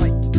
は。